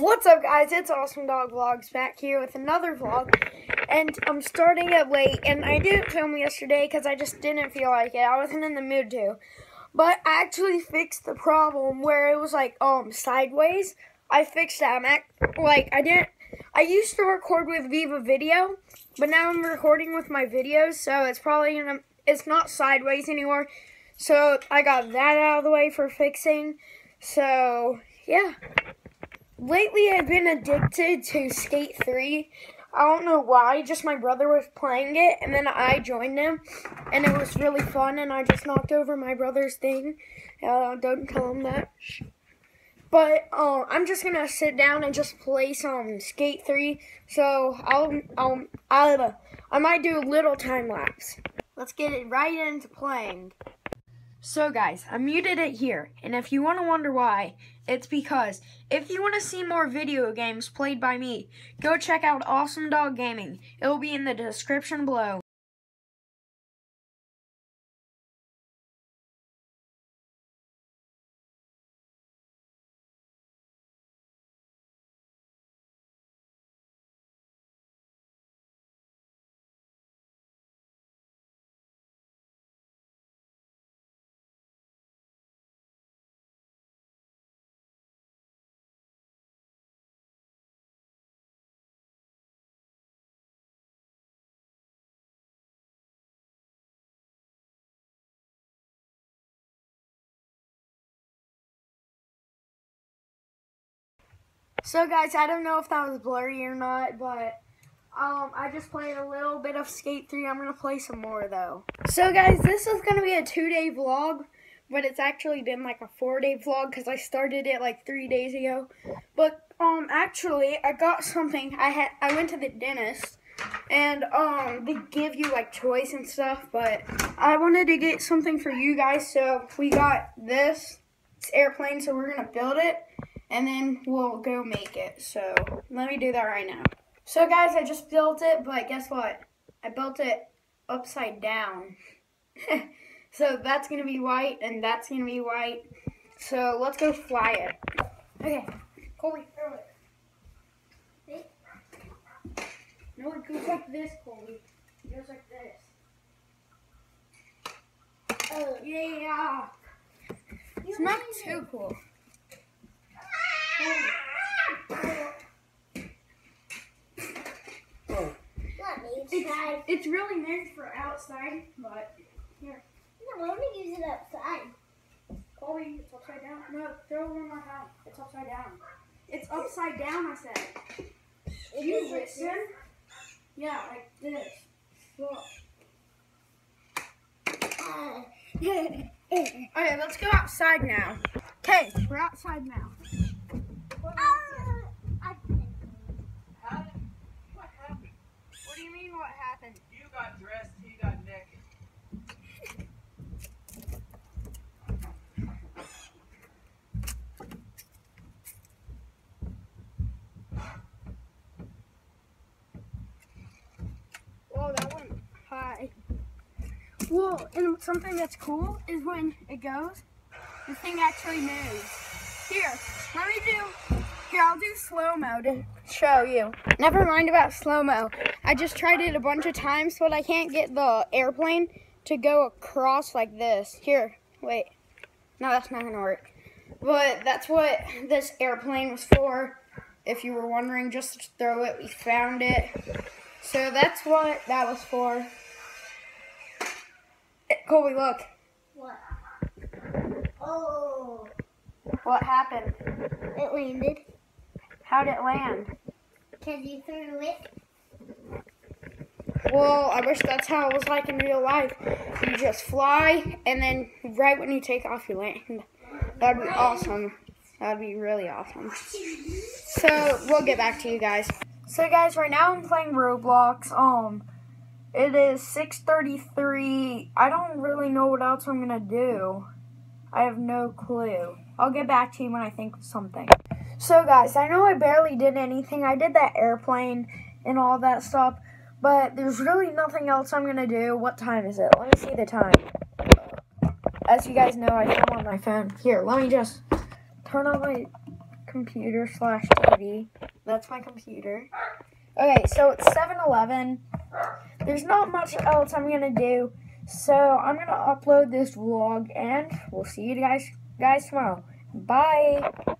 What's up, guys? It's Awesome Dog Vlogs back here with another vlog. And I'm starting it late, and I didn't film yesterday because I just didn't feel like it. I wasn't in the mood to. But I actually fixed the problem where it was like um sideways. I fixed that. I'm act like I didn't. I used to record with Viva Video, but now I'm recording with my videos, so it's probably gonna. It's not sideways anymore. So I got that out of the way for fixing. So yeah lately I've been addicted to Skate 3. I don't know why, just my brother was playing it and then I joined him and it was really fun and I just knocked over my brother's thing. Uh, don't tell him that. But uh, I'm just gonna sit down and just play some Skate 3. So I'll I'll I'll I might do a little time lapse. Let's get it right into playing. So guys, I muted it here, and if you want to wonder why, it's because if you want to see more video games played by me, go check out Awesome Dog Gaming. It will be in the description below. So guys, I don't know if that was blurry or not, but um, I just played a little bit of Skate 3. I'm going to play some more though. So guys, this is going to be a two-day vlog, but it's actually been like a four-day vlog because I started it like three days ago. But um, actually, I got something. I had I went to the dentist and um they give you like choice and stuff but i wanted to get something for you guys so we got this it's airplane so we're gonna build it and then we'll go make it. So let me do that right now. So guys, I just built it, but guess what? I built it upside down. so that's going to be white, and that's going to be white. So let's go fly it. Okay, Colby, throw it. No, it goes like this, Colby. It goes like this. Oh, yeah. It's not too cool. It's, it's really meant for outside, but here. No, want to use it outside. Chloe, it's upside down. No, throw it one more time. It's upside down. It's upside down, I said. If you listen, yeah, like this. Look. Uh, okay, let's go outside now. Okay, we're outside now. Got dressed, he got naked. Whoa, that went high. Whoa, and something that's cool is when it goes, the thing actually moves. Here, let me do, here, I'll do slow-mo to show you. Never mind about slow-mo. I just tried it a bunch of times, but I can't get the airplane to go across like this. Here, wait. No, that's not gonna work. But that's what this airplane was for. If you were wondering, just throw it. We found it. So that's what that was for. Colby, look. What? Oh. What happened? It landed. How'd it land? Because you threw it. Well, I wish that's how it was like in real life. You just fly, and then right when you take off, you land. That'd be awesome. That'd be really awesome. So, we'll get back to you guys. So, guys, right now I'm playing Roblox. Um, it is 6.33. I don't really know what else I'm going to do. I have no clue. I'll get back to you when I think of something. So, guys, I know I barely did anything. I did that airplane and all that stuff. But there's really nothing else I'm going to do. What time is it? Let me see the time. As you guys know, I film on my phone. Here, let me just turn on my computer slash TV. That's my computer. Okay, so it's 7 Eleven. There's not much else I'm gonna do. So I'm gonna upload this vlog and we'll see you guys guys tomorrow. Bye.